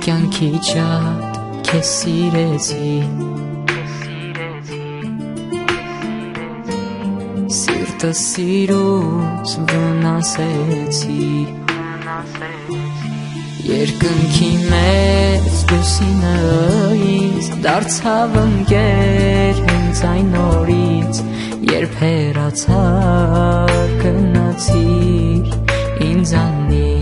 կյանքի ճատ քեզ սիրեցի Սիրտը սիրուց վնասեցի Երկնքի մեծ դուսինայից դարձավ ընկեր հենց այն օրից Երբ հերացար կնացիր ինձանից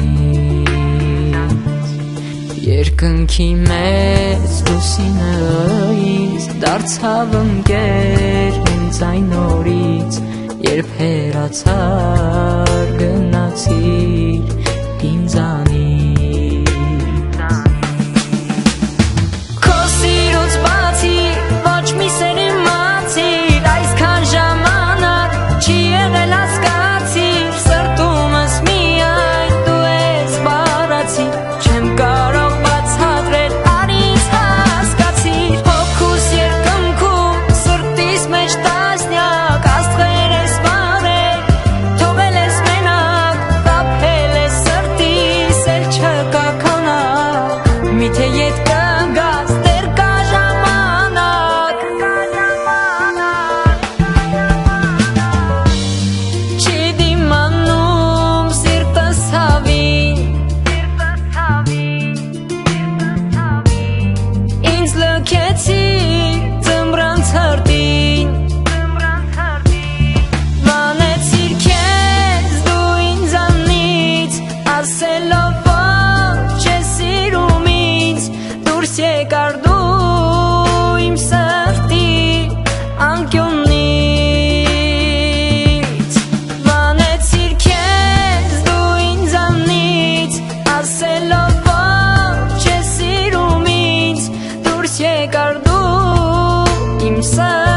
Երկնքի մեծ լուսինայից դարձավ ընկեր ինձ այն օրից, երբ հերացար գնացի canção.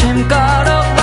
ჩემ კარაბ